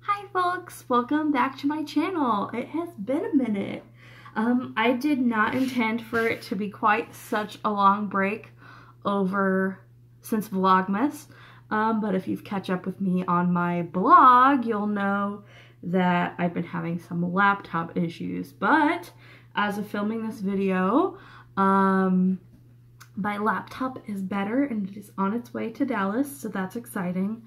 Hi folks, welcome back to my channel. It has been a minute. Um, I did not intend for it to be quite such a long break over since Vlogmas. Um, but if you've catch up with me on my blog, you'll know that I've been having some laptop issues. But as of filming this video, um, my laptop is better and it is on its way to Dallas, so that's exciting.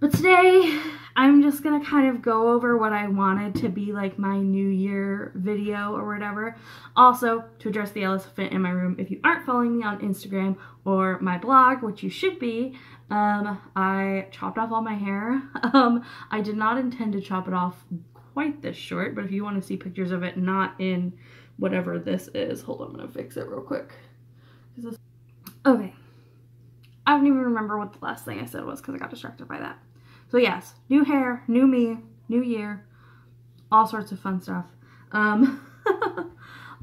But today, I'm just gonna kind of go over what I wanted to be like my New Year video or whatever. Also, to address the elephant in my room, if you aren't following me on Instagram or my blog, which you should be, um, I chopped off all my hair. Um, I did not intend to chop it off quite this short, but if you want to see pictures of it not in whatever this is, hold on, I'm gonna fix it real quick. Okay. I don't even remember what the last thing I said was because I got distracted by that. So yes, new hair, new me, new year, all sorts of fun stuff. Um,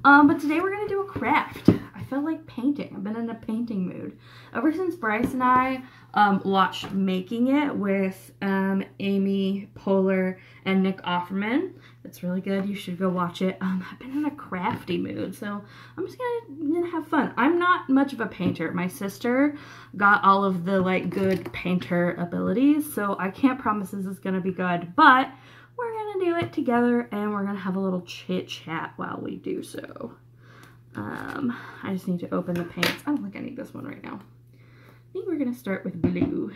um, but today we're gonna do a craft. Felt like painting. I've been in a painting mood. Ever since Bryce and I um, watched Making It with um, Amy Poehler and Nick Offerman. It's really good. You should go watch it. Um, I've been in a crafty mood, so I'm just gonna, gonna have fun. I'm not much of a painter. My sister got all of the like good painter abilities, so I can't promise this is gonna be good, but we're gonna do it together and we're gonna have a little chit chat while we do so. Um, I just need to open the paints. I don't think I need this one right now. I think we're gonna start with blue.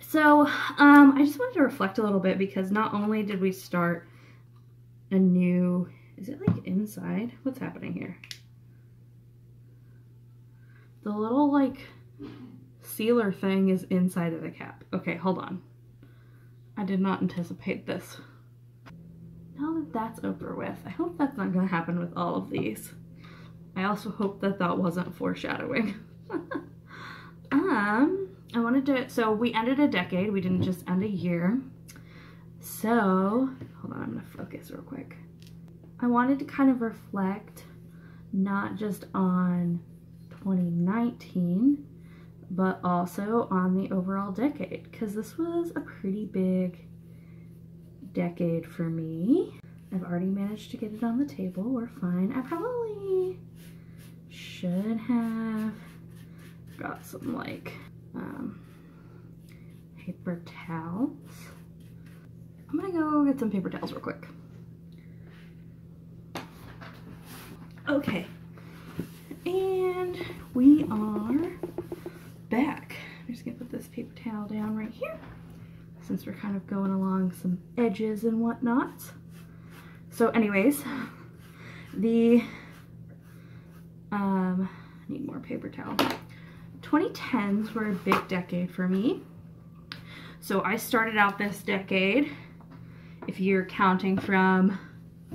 So, um, I just wanted to reflect a little bit because not only did we start a new, is it like inside? What's happening here? The little like sealer thing is inside of the cap. Okay, hold on. I did not anticipate this. Now that that's over with, I hope that's not gonna happen with all of these. I also hope that that wasn't foreshadowing. um, I wanted to, so we ended a decade, we didn't just end a year. So, hold on, I'm gonna focus real quick. I wanted to kind of reflect not just on 2019, but also on the overall decade, because this was a pretty big decade for me. I've already managed to get it on the table, we're fine. I probably should have got some like um, paper towels. I'm gonna go get some paper towels real quick. Okay, and we are back. I'm just gonna put this paper towel down right here since we're kind of going along some edges and whatnot. So anyways, the, um, need more paper towel. 2010s were a big decade for me. So I started out this decade, if you're counting from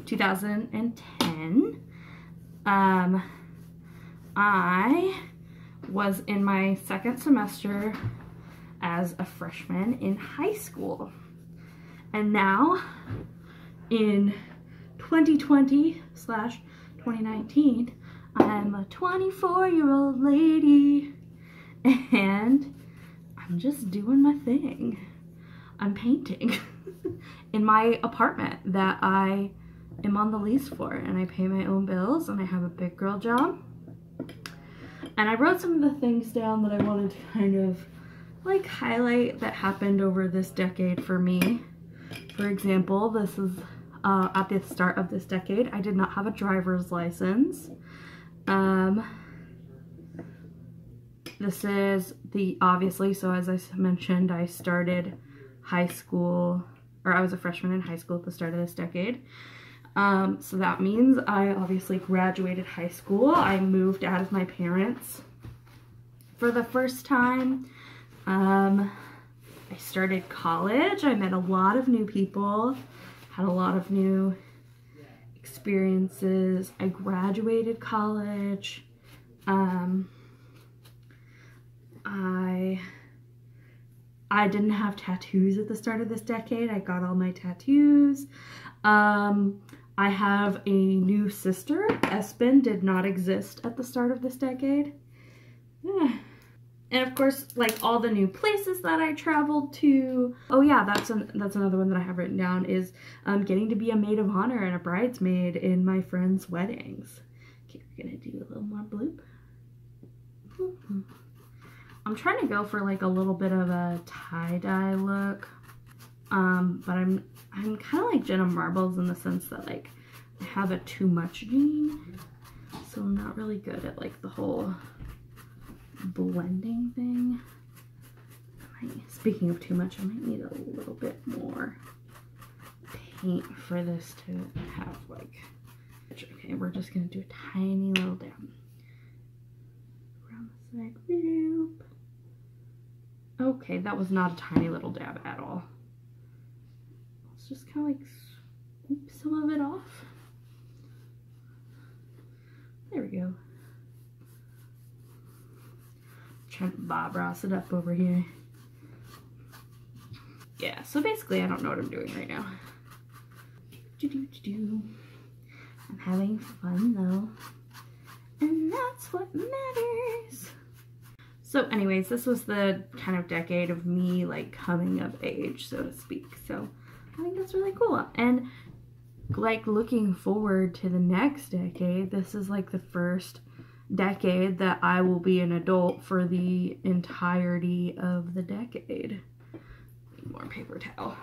2010, um, I was in my second semester as a freshman in high school. And now in 2020 slash 2019, I'm a 24 year old lady and I'm just doing my thing. I'm painting in my apartment that I am on the lease for and I pay my own bills and I have a big girl job. And I wrote some of the things down that I wanted to kind of like highlight that happened over this decade for me. For example, this is uh, at the start of this decade, I did not have a driver's license. Um, this is the, obviously, so as I mentioned, I started high school, or I was a freshman in high school at the start of this decade. Um, so that means I obviously graduated high school. I moved out of my parents for the first time. Um, I started college. I met a lot of new people, had a lot of new experiences. I graduated college. Um, I I didn't have tattoos at the start of this decade. I got all my tattoos. Um, I have a new sister. Espen did not exist at the start of this decade. Yeah. And of course, like all the new places that I traveled to. Oh yeah, that's an, that's another one that I have written down is um, getting to be a maid of honor and a bridesmaid in my friends' weddings. Okay, we're gonna do a little more bloop. I'm trying to go for like a little bit of a tie-dye look. Um, but I'm I'm kind of like Jenna Marbles in the sense that like I have a too much gene. So I'm not really good at like the whole blending thing. Speaking of too much, I might need a little bit more paint for this to have like, okay, we're just gonna do a tiny little dab. Around the whoop. Okay, that was not a tiny little dab at all. Let's just kind of like scoop some of it off. There we go. Bob Ross it up over here. Yeah, so basically I don't know what I'm doing right now. Do-do-do-do. I'm having fun though. And that's what matters. So anyways, this was the kind of decade of me like coming of age, so to speak. So I think that's really cool. And like looking forward to the next decade, this is like the first decade that I will be an adult for the entirety of the decade. More paper towel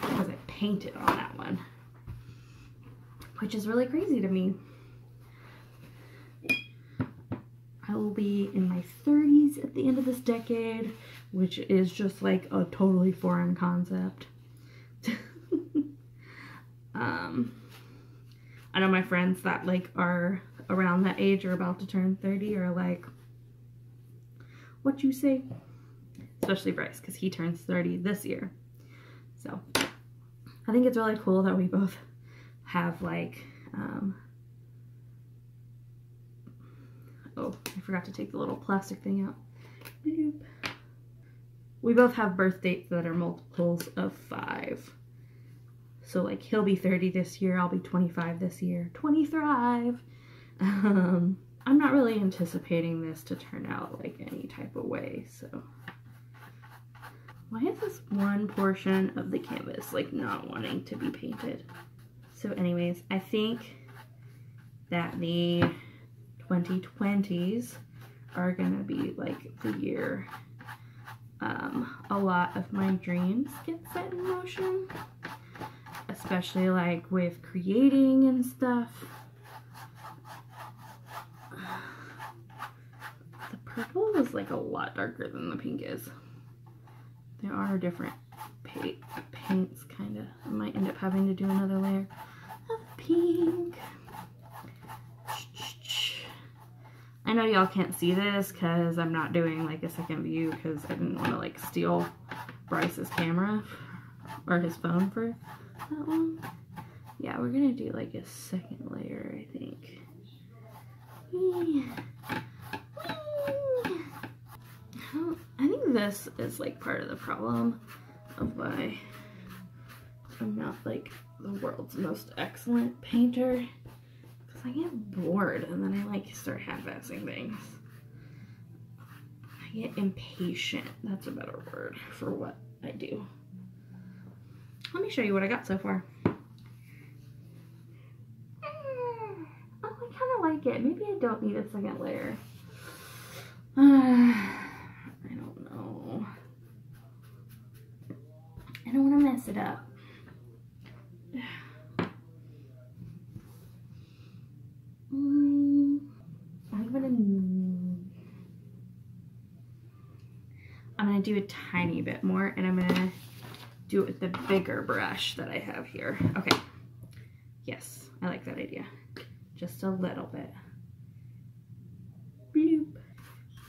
because I painted on that one, which is really crazy to me. I will be in my 30s at the end of this decade, which is just like a totally foreign concept. um, I know my friends that like are around that age or about to turn 30 are like, what you say? Especially Bryce, because he turns 30 this year. So I think it's really cool that we both have like, um, oh, I forgot to take the little plastic thing out. Boop. We both have birth dates that are multiples of five. So like he'll be 30 this year, I'll be 25 this year. 20 thrive. Um, I'm not really anticipating this to turn out like any type of way, so. Why is this one portion of the canvas like not wanting to be painted? So anyways, I think that the 2020s are gonna be like the year um, a lot of my dreams get set in motion especially like with creating and stuff. Purple is like a lot darker than the pink is. There are different pa- paints, kind of. I might end up having to do another layer of pink. I know y'all can't see this because I'm not doing like a second view because I didn't want to like steal Bryce's camera or his phone for that one. Yeah, we're gonna do like a second layer, I think. I think this is like part of the problem of why I'm not like the world's most excellent painter. Because I get bored and then I like start half-assing things. I get impatient. That's a better word for what I do. Let me show you what I got so far. Oh, I kind of like it. Maybe I don't need a second layer. Uh, I don't know. I don't want to mess it up. I'm gonna. I'm gonna do a tiny bit more, and I'm gonna do it with the bigger brush that I have here. Okay. Yes, I like that idea. Just a little bit. Bloop.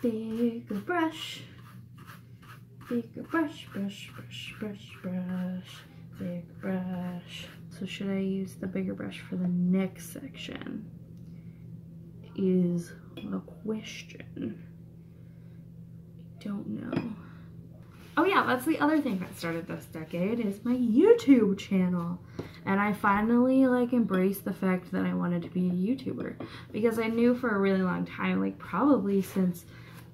Bigger brush. Bigger brush, brush, brush, brush, brush. Big brush. So should I use the bigger brush for the next section? Is the question. I don't know. oh yeah, that's the other thing that started this decade is my YouTube channel. And I finally like embraced the fact that I wanted to be a YouTuber because I knew for a really long time, like probably since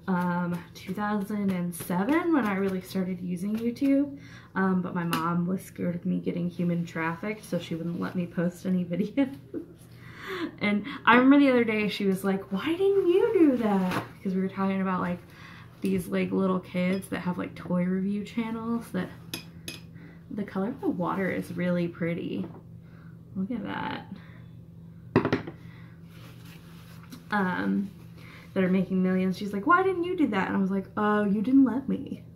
um, 2007 when I really started using YouTube. Um, but my mom was scared of me getting human trafficked, so she wouldn't let me post any videos. and I remember the other day she was like, "Why didn't you do that?" Because we were talking about like these like little kids that have like toy review channels that the color of the water is really pretty. Look at that. Um, that are making millions. She's like, why didn't you do that? And I was like, oh, you didn't let me.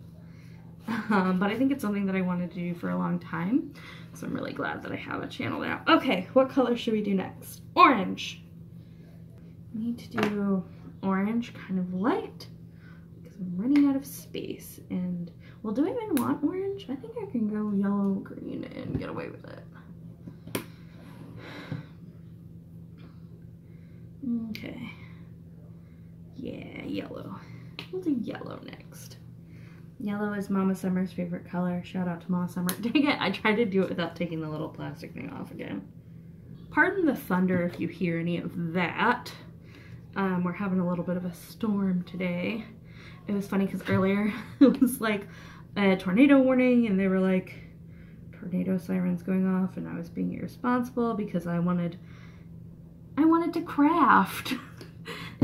Um, but I think it's something that I wanted to do for a long time. So I'm really glad that I have a channel now. Okay, what color should we do next? Orange. We need to do orange kind of light because I'm running out of space. And, well, do I even want orange? I think I can go yellow, green, and get away with it. Okay. Yeah, yellow. We'll do yellow next. Yellow is Mama Summer's favorite color. Shout out to Mama Summer. Dang it, I tried to do it without taking the little plastic thing off again. Pardon the thunder if you hear any of that. Um, we're having a little bit of a storm today. It was funny because earlier it was like a tornado warning and they were like tornado sirens going off and I was being irresponsible because I wanted I wanted to craft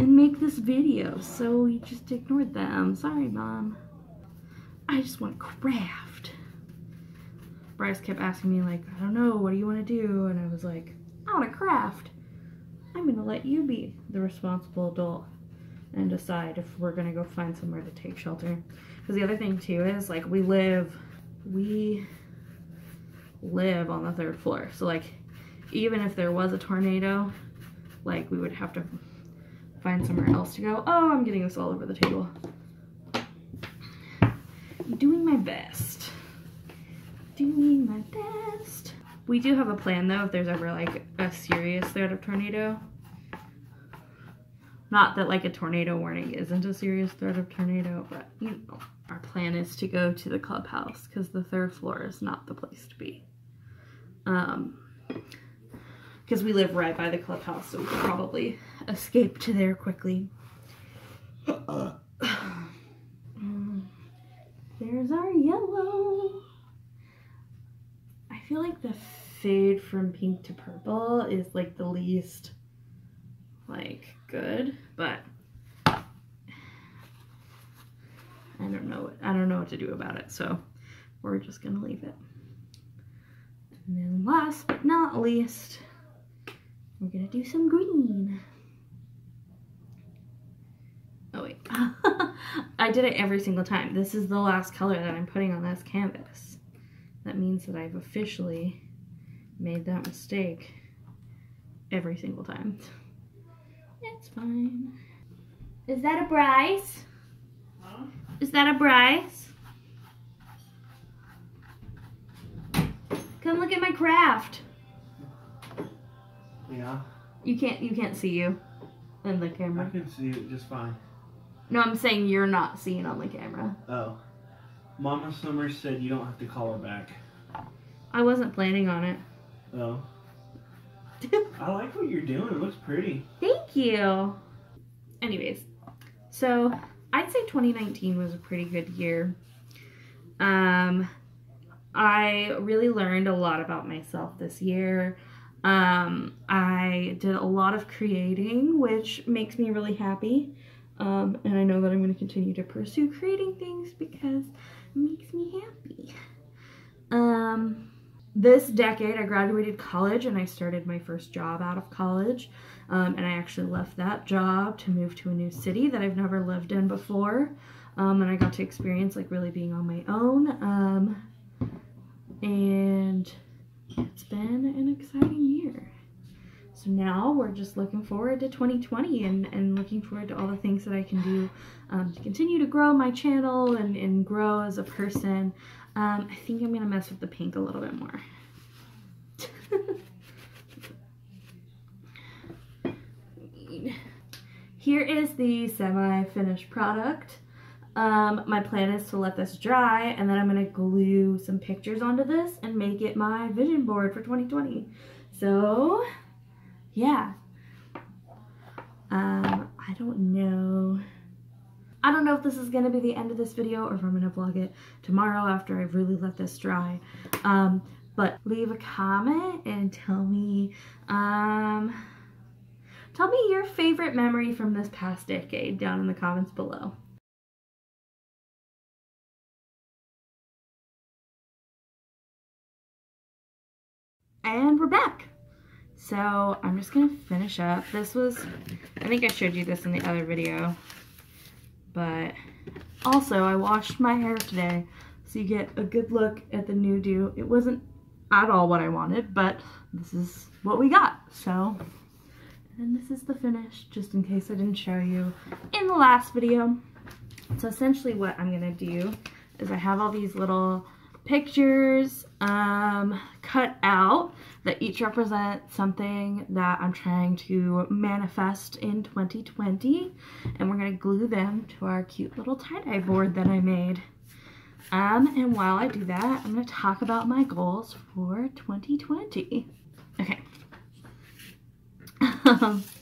and make this video so you just ignored them. Sorry mom. I just want to craft. Bryce kept asking me like, I don't know, what do you want to do? And I was like, I want to craft. I'm going to let you be the responsible adult and decide if we're going to go find somewhere to take shelter. Because the other thing too is like we live, we live on the third floor. So like even if there was a tornado, like we would have to find somewhere else to go. Oh, I'm getting this all over the table. I'm doing my best. Doing my best. We do have a plan though if there's ever like a serious threat of tornado. Not that like a tornado warning isn't a serious threat of tornado, but you know. Our plan is to go to the clubhouse because the third floor is not the place to be. Um, because we live right by the clubhouse, so we probably escape to there quickly. There's our yellow. I feel like the fade from pink to purple is like the least like good, but I don't know. I don't know what to do about it, so we're just gonna leave it. And then last but not least, we're gonna do some green. Oh wait, I did it every single time. This is the last color that I'm putting on this canvas. That means that I've officially made that mistake every single time. It's fine. Is that a Bryce? Is that a Bryce? Come look at my craft. Yeah, You can't you can't see you in the camera. I can see it just fine. No, I'm saying you're not seen on the camera. Oh. Mama Summer said you don't have to call her back. I wasn't planning on it. Oh. I like what you're doing. It looks pretty. Thank you. Anyways, so I'd say 2019 was a pretty good year. Um, I really learned a lot about myself this year. Um, I did a lot of creating, which makes me really happy. Um, and I know that I'm going to continue to pursue creating things because it makes me happy. Um, this decade, I graduated college and I started my first job out of college. Um, and I actually left that job to move to a new city that I've never lived in before. Um, and I got to experience like really being on my own. Um, and it's been an exciting year. So now we're just looking forward to 2020 and, and looking forward to all the things that I can do um, to continue to grow my channel and, and grow as a person. Um, I think I'm going to mess with the pink a little bit more. Here is the semi-finished product. Um, my plan is to let this dry and then I'm gonna glue some pictures onto this and make it my vision board for 2020. So, yeah. Um, I don't know. I don't know if this is gonna be the end of this video or if I'm gonna vlog it tomorrow after I've really let this dry. Um, but leave a comment and tell me, um, tell me your favorite memory from this past decade down in the comments below. And we're back. So I'm just gonna finish up. This was, I think I showed you this in the other video, but also I washed my hair today so you get a good look at the new do. It wasn't at all what I wanted, but this is what we got. So, and this is the finish, just in case I didn't show you in the last video. So essentially what I'm gonna do is I have all these little pictures um, cut out that each represent something that I'm trying to manifest in 2020 and we're gonna glue them to our cute little tie-dye board that I made. Um, and while I do that, I'm gonna talk about my goals for 2020. Okay.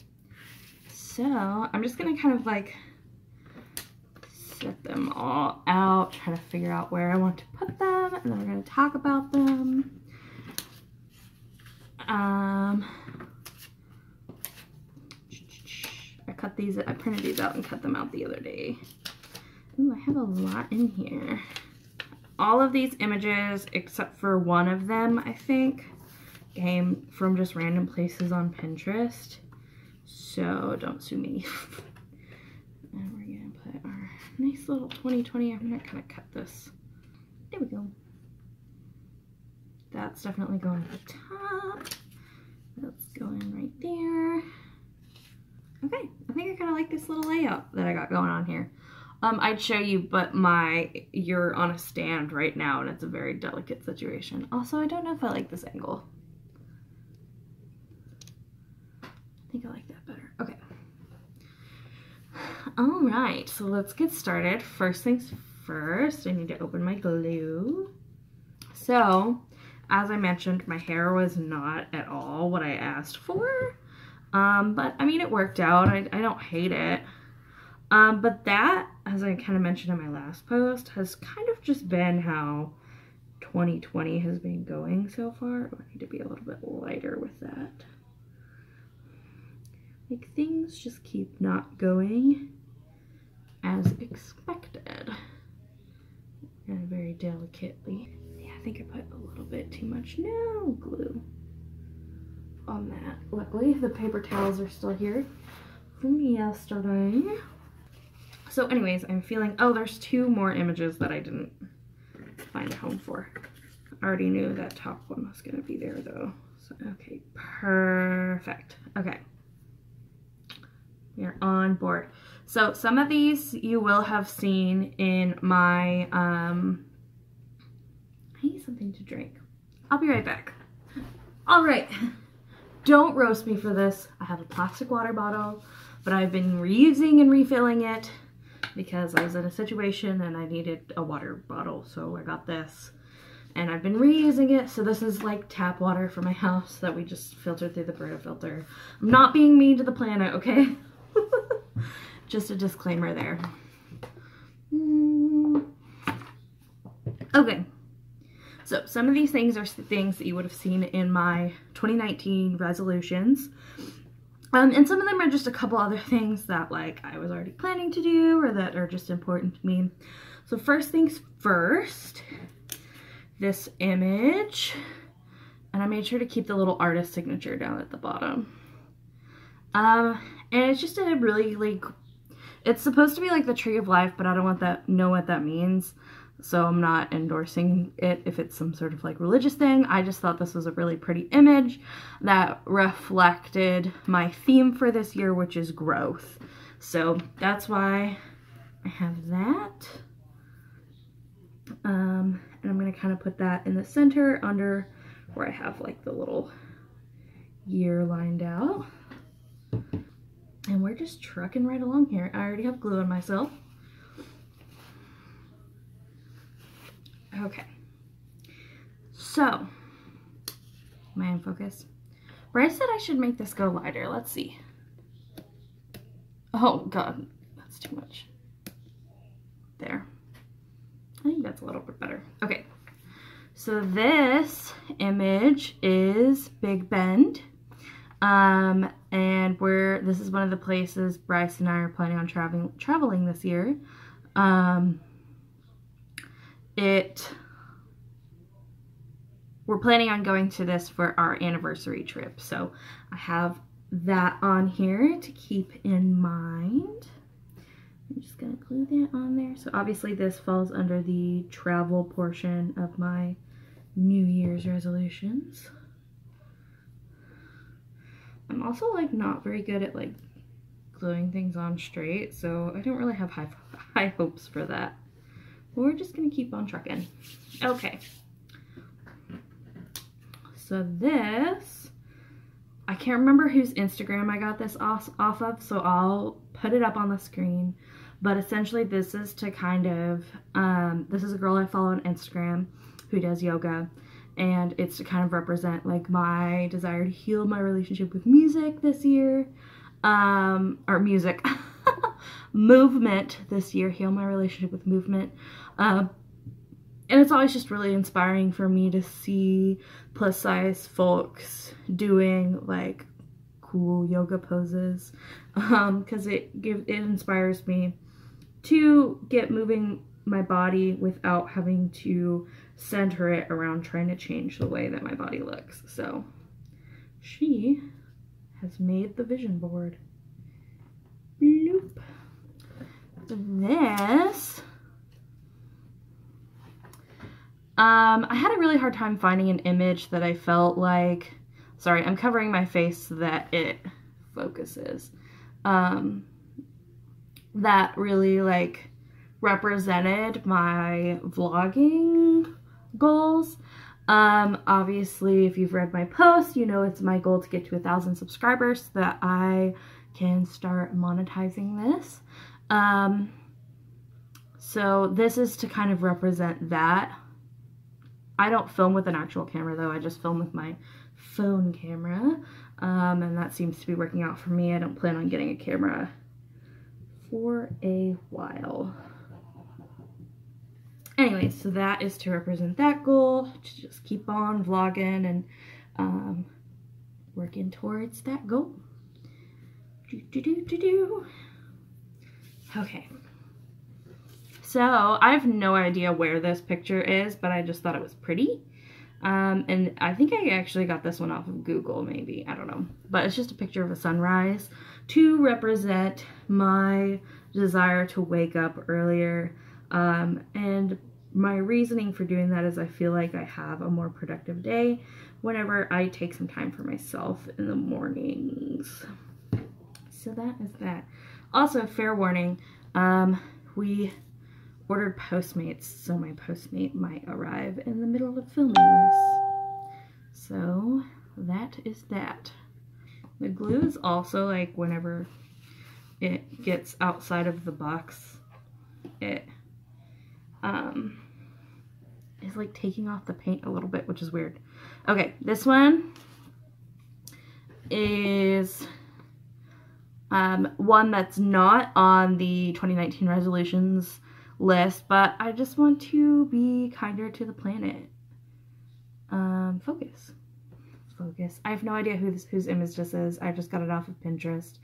So I'm just gonna kind of like set them all out, try to figure out where I want to put them, and then we're gonna talk about them. Um, I cut these, I printed these out and cut them out the other day. Ooh, I have a lot in here. All of these images, except for one of them, I think, came from just random places on Pinterest. So don't sue me. and we're gonna put our nice little 2020. I'm gonna kind of cut this. There we go. That's definitely going at the top. That's going right there. Okay, I think I kind of like this little layout that I got going on here. Um, I'd show you, but my, you're on a stand right now and it's a very delicate situation. Also, I don't know if I like this angle. I think I like that better. Okay. All right, so let's get started. First things first, I need to open my glue. So, as I mentioned, my hair was not at all what I asked for. Um, but I mean, it worked out. I, I don't hate it. Um, but that, as I kind of mentioned in my last post, has kind of just been how 2020 has been going so far. I need to be a little bit lighter with that. Like things just keep not going as expected. And very delicately. Yeah, I think I put a little bit too much no glue on that. Luckily, the paper towels are still here from yesterday. So anyways, I'm feeling, oh, there's two more images that I didn't find a home for. I already knew that top one was gonna be there though. So, okay, perfect. Okay. We're on board. So some of these you will have seen in my, um, I need something to drink. I'll be right back. All right, don't roast me for this. I have a plastic water bottle, but I've been reusing and refilling it because I was in a situation and I needed a water bottle. So I got this and I've been reusing it. So this is like tap water for my house that we just filtered through the Brita filter. I'm not being mean to the planet, okay? just a disclaimer there. Mm. Okay. So some of these things are things that you would have seen in my 2019 resolutions. Um, and some of them are just a couple other things that like I was already planning to do or that are just important to me. So first things first, this image, and I made sure to keep the little artist signature down at the bottom. Um, and it's just a really like, it's supposed to be like the tree of life, but I don't want that, know what that means. So I'm not endorsing it if it's some sort of like religious thing. I just thought this was a really pretty image that reflected my theme for this year, which is growth. So that's why I have that. Um, and I'm gonna kind of put that in the center under where I have like the little year lined out. And we're just trucking right along here. I already have glue on myself. Okay. So, am I in focus? Bryce said I should make this go lighter. Let's see. Oh, God. That's too much. There. I think that's a little bit better. Okay. So this image is Big Bend. Um, and we're, this is one of the places Bryce and I are planning on traveling, traveling this year. Um, it we're planning on going to this for our anniversary trip. So I have that on here to keep in mind. I'm just gonna glue that on there. So obviously this falls under the travel portion of my New Year's resolutions. I'm also like not very good at like gluing things on straight, so I don't really have high, high hopes for that. But we're just gonna keep on trucking. Okay. So this, I can't remember whose Instagram I got this off, off of, so I'll put it up on the screen. But essentially this is to kind of, um, this is a girl I follow on Instagram who does yoga. And it's to kind of represent like my desire to heal my relationship with music this year. Um, or music, movement this year, heal my relationship with movement. Uh, and it's always just really inspiring for me to see plus size folks doing like cool yoga poses um because it give it inspires me to get moving my body without having to center it around trying to change the way that my body looks. So she has made the vision board. Bloop. this Um, I had a really hard time finding an image that I felt like, sorry, I'm covering my face so that it focuses, um, that really like represented my vlogging goals. Um, obviously, if you've read my post, you know it's my goal to get to a thousand subscribers so that I can start monetizing this. Um, so this is to kind of represent that. I don't film with an actual camera though, I just film with my phone camera. Um, and that seems to be working out for me. I don't plan on getting a camera for a while. Anyway, so that is to represent that goal, to just keep on vlogging and um, working towards that goal. Do, do, do, do, do. Okay. So I have no idea where this picture is, but I just thought it was pretty. Um, and I think I actually got this one off of Google, maybe. I don't know. But it's just a picture of a sunrise to represent my desire to wake up earlier. Um, and my reasoning for doing that is I feel like I have a more productive day whenever I take some time for myself in the mornings. So that is that. Also, fair warning, um, we ordered Postmates, so my Postmate might arrive in the middle of filming this. So that is that. The glue is also like whenever it gets outside of the box, it um, is like taking off the paint a little bit, which is weird. Okay, this one is um, one that's not on the 2019 resolutions list, but I just want to be kinder to the planet. Um, focus. Focus. I have no idea who this, whose image this is. I just got it off of Pinterest.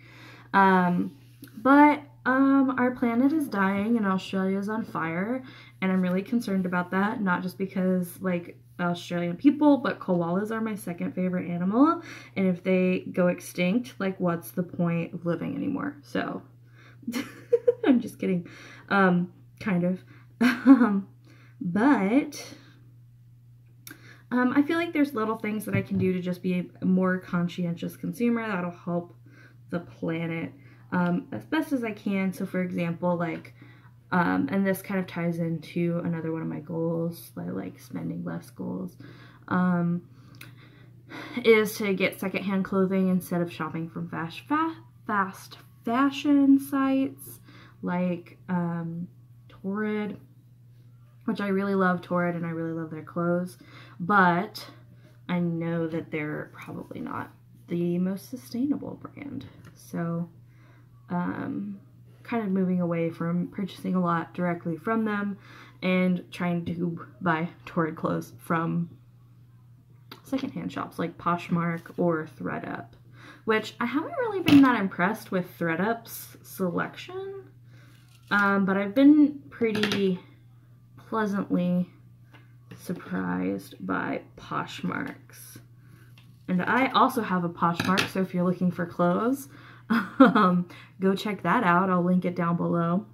Um, but um, our planet is dying and Australia is on fire, and I'm really concerned about that. Not just because like Australian people, but koalas are my second favorite animal, and if they go extinct, like what's the point of living anymore? So I'm just kidding. Um, kind of. Um, but um, I feel like there's little things that I can do to just be a more conscientious consumer that'll help the planet um, as best as I can. So, for example, like, um, and this kind of ties into another one of my goals, like, like spending less goals, um, is to get secondhand clothing instead of shopping from fast, fa- fast fashion sites like um, Torrid which I really love Torrid and I really love their clothes, but I know that they're probably not the most sustainable brand. So, um, kind of moving away from purchasing a lot directly from them and trying to buy Torrid clothes from secondhand shops like Poshmark or ThredUp, which I haven't really been that impressed with ThredUp's selection, um, but I've been pretty pleasantly surprised by Poshmarks. And I also have a Poshmark, so if you're looking for clothes, um, go check that out. I'll link it down below.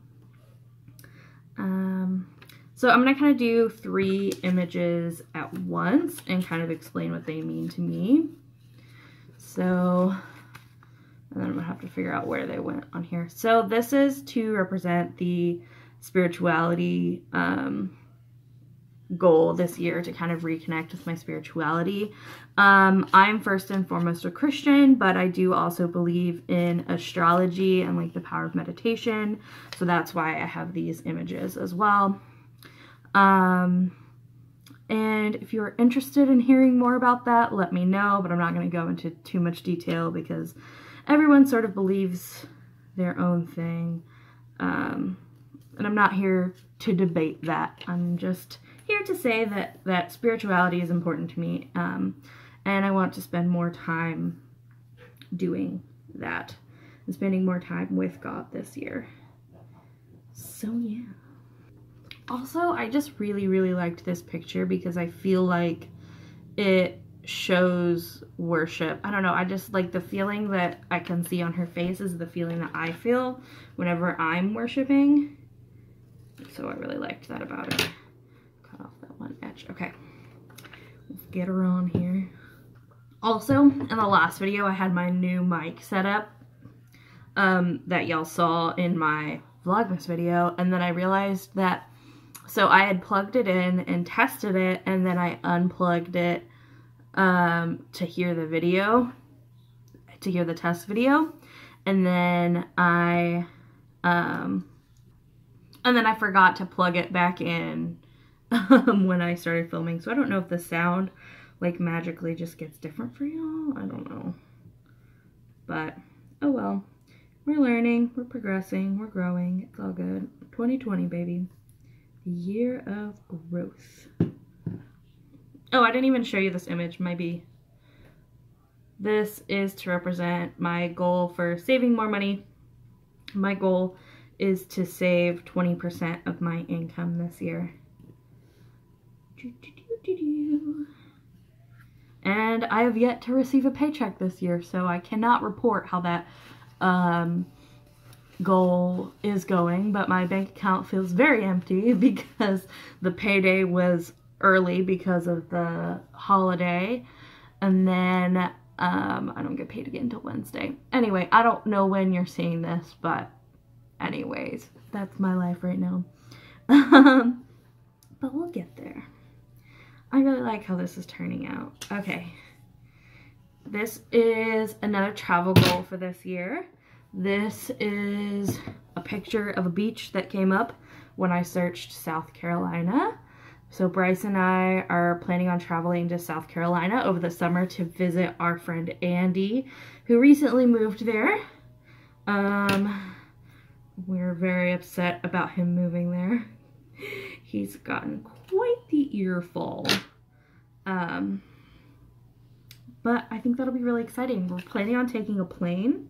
Um, so I'm going to kind of do three images at once and kind of explain what they mean to me. So, and then I'm going to have to figure out where they went on here. So this is to represent the spirituality um, goal this year to kind of reconnect with my spirituality. Um, I'm first and foremost a Christian, but I do also believe in astrology and like the power of meditation. So that's why I have these images as well. Um, and if you're interested in hearing more about that, let me know, but I'm not going to go into too much detail because everyone sort of believes their own thing. Um, and I'm not here to debate that. I'm just here to say that, that spirituality is important to me. Um, and I want to spend more time doing that and spending more time with God this year. So, yeah. Also, I just really, really liked this picture because I feel like it shows worship. I don't know, I just like the feeling that I can see on her face is the feeling that I feel whenever I'm worshiping. So I really liked that about it. Cut off that one edge. Okay. Let's get her on here. Also, in the last video, I had my new mic set up um, that y'all saw in my Vlogmas video, and then I realized that so I had plugged it in and tested it, and then I unplugged it um, to hear the video, to hear the test video, and then I, um, and then I forgot to plug it back in um, when I started filming. So I don't know if the sound like magically just gets different for y'all. I don't know, but oh well. We're learning, we're progressing, we're growing. It's all good. 2020, baby the year of growth. Oh, I didn't even show you this image, maybe. This is to represent my goal for saving more money. My goal is to save 20% of my income this year. And I have yet to receive a paycheck this year, so I cannot report how that um, goal is going, but my bank account feels very empty because the payday was early because of the holiday. And then um, I don't get paid again until Wednesday. Anyway, I don't know when you're seeing this, but anyways, that's my life right now. but we'll get there. I really like how this is turning out. Okay. This is another travel goal for this year. This is a picture of a beach that came up when I searched South Carolina. So Bryce and I are planning on traveling to South Carolina over the summer to visit our friend Andy, who recently moved there. Um, we're very upset about him moving there. He's gotten quite the earful. Um, but I think that'll be really exciting. We're planning on taking a plane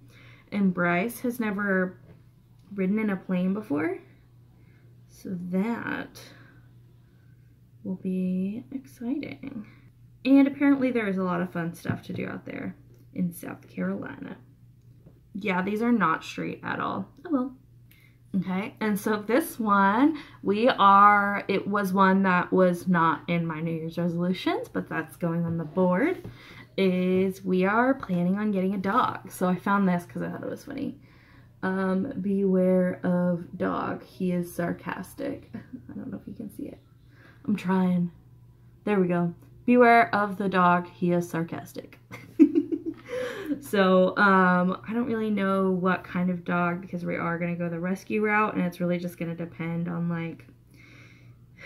and Bryce has never ridden in a plane before. So that will be exciting. And apparently there is a lot of fun stuff to do out there in South Carolina. Yeah, these are not straight at all. Oh well. Okay, and so this one, we are, it was one that was not in my New Year's resolutions, but that's going on the board is we are planning on getting a dog. So I found this because I thought it was funny. Um, beware of dog. He is sarcastic. I don't know if you can see it. I'm trying. There we go. Beware of the dog. He is sarcastic. so um, I don't really know what kind of dog because we are going to go the rescue route and it's really just going to depend on like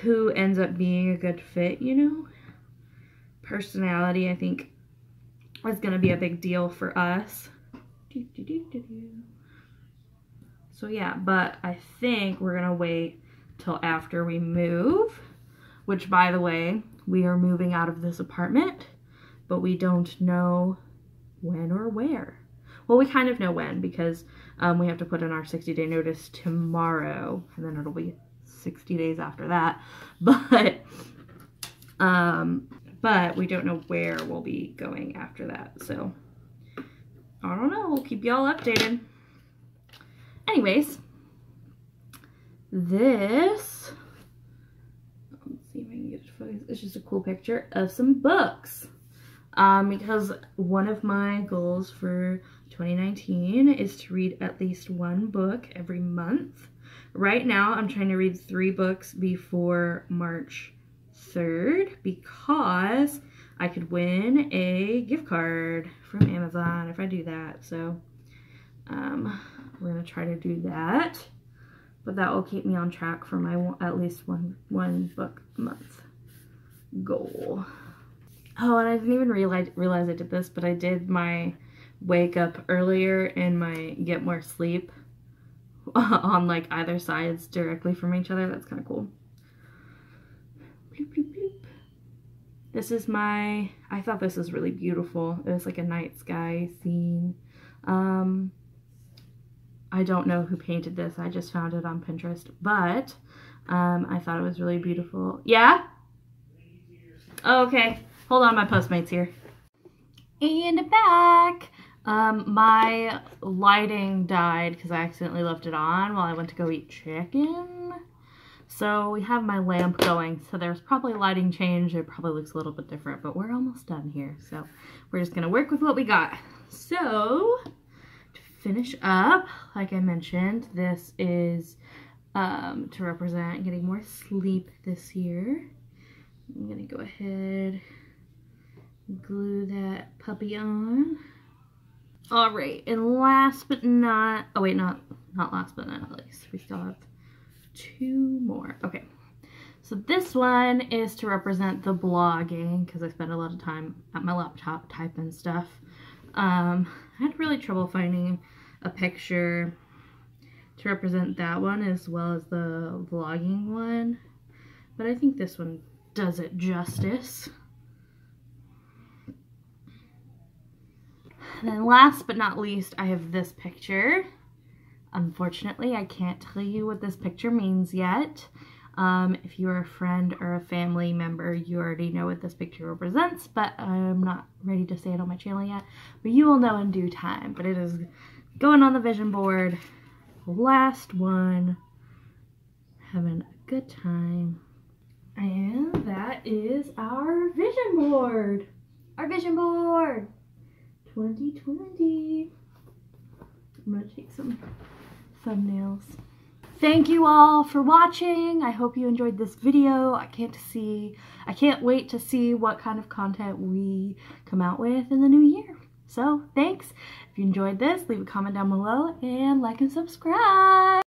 who ends up being a good fit, you know? Personality, I think, is going to be a big deal for us. So, yeah, but I think we're going to wait till after we move, which, by the way, we are moving out of this apartment, but we don't know when or where. Well, we kind of know when because um, we have to put in our 60 day notice tomorrow, and then it'll be 60 days after that. But um, but we don't know where we'll be going after that. So I don't know. We'll keep y'all updated. Anyways, this let's see if I can get it focused. It's just a cool picture of some books. Um, because one of my goals for 2019 is to read at least one book every month. Right now, I'm trying to read three books before March 3rd because I could win a gift card from Amazon if I do that. So, um, we're going to try to do that. But that will keep me on track for my at least one one book a month goal. Oh, and I didn't even realize realize I did this, but I did my wake up earlier and my get more sleep on like either sides directly from each other. That's kind of cool. This is my, I thought this was really beautiful. It was like a night sky scene. Um, I don't know who painted this. I just found it on Pinterest, but um, I thought it was really beautiful. Yeah? Oh, okay. Hold on, my Postmates here. And back. Um, my lighting died because I accidentally left it on while I went to go eat chicken. So we have my lamp going. So there's probably lighting change. It probably looks a little bit different, but we're almost done here. So we're just gonna work with what we got. So to finish up, like I mentioned, this is um, to represent getting more sleep this year. I'm gonna go ahead glue that puppy on. All right, and last but not, oh wait, not, not last but not least, we still have two more. Okay, so this one is to represent the blogging because I spend a lot of time at my laptop typing stuff. Um, I had really trouble finding a picture to represent that one as well as the vlogging one, but I think this one does it justice. And then last but not least, I have this picture. Unfortunately, I can't tell you what this picture means yet. Um, if you're a friend or a family member, you already know what this picture represents, but I'm not ready to say it on my channel yet. But you will know in due time. But it is going on the vision board. Last one. Having a good time. And that is our vision board. Our vision board. 2020. I'm gonna take some thumbnails. Thank you all for watching. I hope you enjoyed this video. I can't see, I can't wait to see what kind of content we come out with in the new year. So thanks. If you enjoyed this, leave a comment down below and like and subscribe.